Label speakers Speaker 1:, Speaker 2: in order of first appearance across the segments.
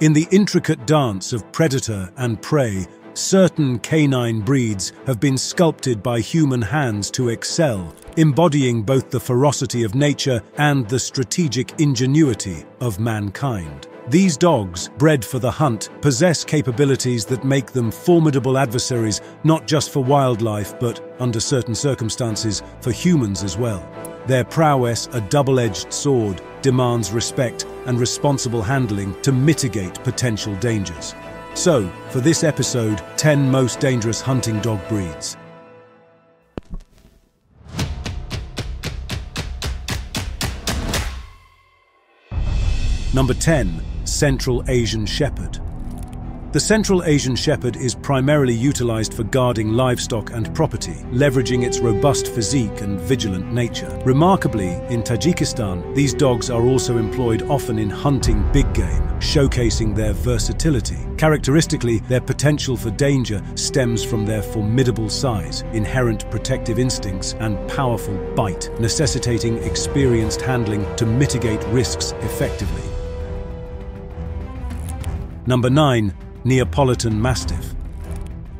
Speaker 1: In the intricate dance of predator and prey, certain canine breeds have been sculpted by human hands to excel, embodying both the ferocity of nature and the strategic ingenuity of mankind. These dogs, bred for the hunt, possess capabilities that make them formidable adversaries not just for wildlife but, under certain circumstances, for humans as well. Their prowess, a double-edged sword, demands respect and responsible handling to mitigate potential dangers. So, for this episode, 10 most dangerous hunting dog breeds. Number 10. Central Asian Shepherd. The Central Asian Shepherd is primarily utilized for guarding livestock and property, leveraging its robust physique and vigilant nature. Remarkably, in Tajikistan, these dogs are also employed often in hunting big game, showcasing their versatility. Characteristically, their potential for danger stems from their formidable size, inherent protective instincts, and powerful bite, necessitating experienced handling to mitigate risks effectively. Number 9. Neapolitan Mastiff.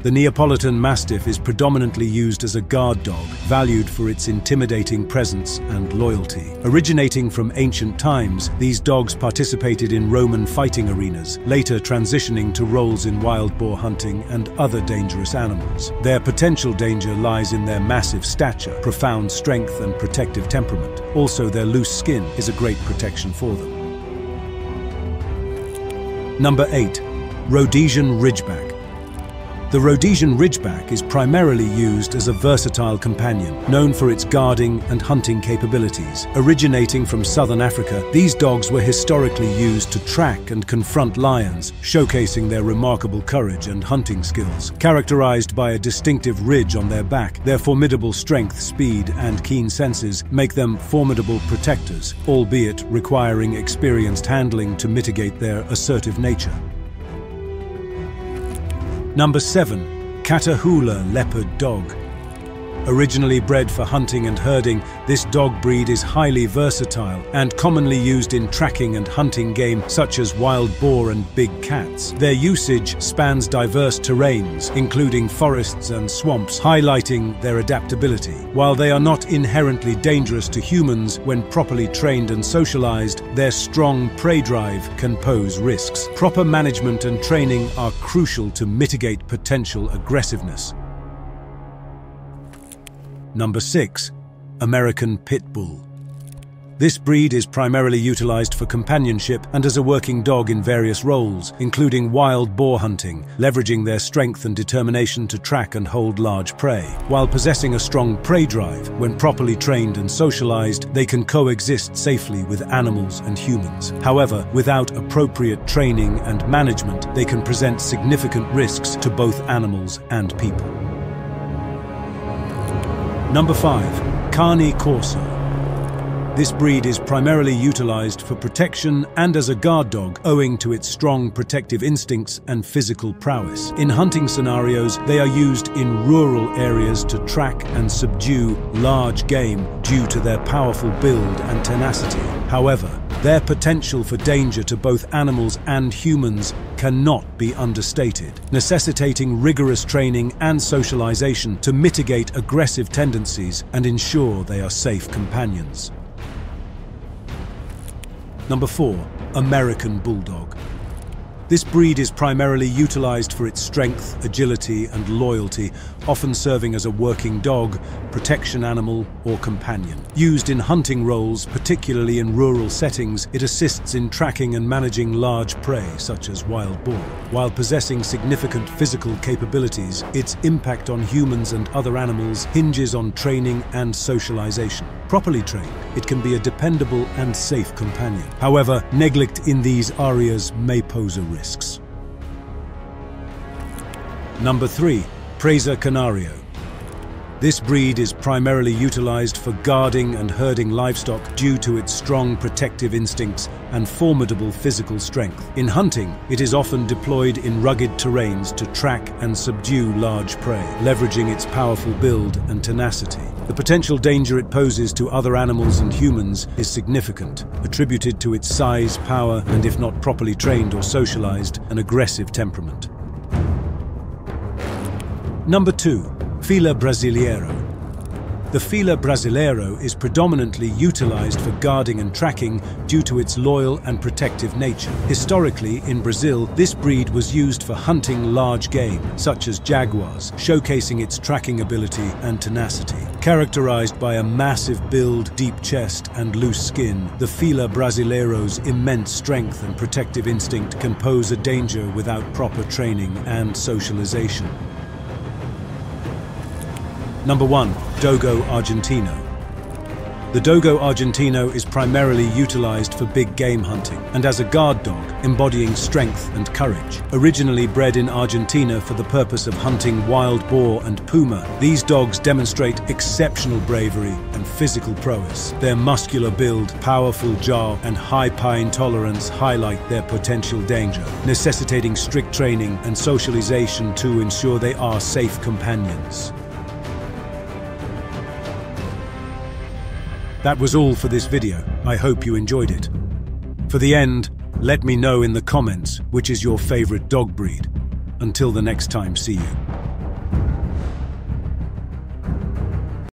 Speaker 1: The Neapolitan Mastiff is predominantly used as a guard dog, valued for its intimidating presence and loyalty. Originating from ancient times, these dogs participated in Roman fighting arenas, later transitioning to roles in wild boar hunting and other dangerous animals. Their potential danger lies in their massive stature, profound strength and protective temperament. Also, their loose skin is a great protection for them. Number 8. Rhodesian Ridgeback. The Rhodesian Ridgeback is primarily used as a versatile companion, known for its guarding and hunting capabilities. Originating from southern Africa, these dogs were historically used to track and confront lions, showcasing their remarkable courage and hunting skills. Characterized by a distinctive ridge on their back, their formidable strength, speed, and keen senses make them formidable protectors, albeit requiring experienced handling to mitigate their assertive nature. Number 7. Catahoula Leopard Dog. Originally bred for hunting and herding, this dog breed is highly versatile and commonly used in tracking and hunting game such as wild boar and big cats. Their usage spans diverse terrains, including forests and swamps, highlighting their adaptability. While they are not inherently dangerous to humans when properly trained and socialized, their strong prey drive can pose risks. Proper management and training are crucial to mitigate potential aggressiveness. Number 6. American Pit Bull. This breed is primarily utilized for companionship and as a working dog in various roles, including wild boar hunting, leveraging their strength and determination to track and hold large prey. While possessing a strong prey drive, when properly trained and socialized, they can coexist safely with animals and humans. However, without appropriate training and management, they can present significant risks to both animals and people. Number 5. Cane Corso. This breed is primarily utilized for protection and as a guard dog, owing to its strong protective instincts and physical prowess. In hunting scenarios, they are used in rural areas to track and subdue large game due to their powerful build and tenacity. However, their potential for danger to both animals and humans cannot be understated, necessitating rigorous training and socialization to mitigate aggressive tendencies and ensure they are safe companions. Number 4. American Bulldog. This breed is primarily utilized for its strength, agility and loyalty, often serving as a working dog, protection animal or companion. Used in hunting roles, particularly in rural settings, it assists in tracking and managing large prey, such as wild boar. While possessing significant physical capabilities, its impact on humans and other animals hinges on training and socialization. Properly trained, it can be a dependable and safe companion. However, neglect in these areas may pose a risks. Number 3. Presa Canario. This breed is primarily utilized for guarding and herding livestock due to its strong protective instincts and formidable physical strength. In hunting, it is often deployed in rugged terrains to track and subdue large prey, leveraging its powerful build and tenacity. The potential danger it poses to other animals and humans is significant, attributed to its size, power, and if not properly trained or socialized, an aggressive temperament. Number 2. Fila Brasileiro the Fila Brasileiro is predominantly utilized for guarding and tracking due to its loyal and protective nature. Historically, in Brazil, this breed was used for hunting large game, such as jaguars, showcasing its tracking ability and tenacity. Characterized by a massive build, deep chest, and loose skin, the Fila Brasileiro's immense strength and protective instinct can pose a danger without proper training and socialization. Number 1. Dogo Argentino. The Dogo Argentino is primarily utilized for big game hunting and as a guard dog, embodying strength and courage. Originally bred in Argentina for the purpose of hunting wild boar and puma, these dogs demonstrate exceptional bravery and physical prowess. Their muscular build, powerful jaw, and high pain tolerance highlight their potential danger, necessitating strict training and socialization to ensure they are safe companions. That was all for this video. I hope you enjoyed it. For the end, let me know in the comments which is your favorite dog breed. Until the next time, see you.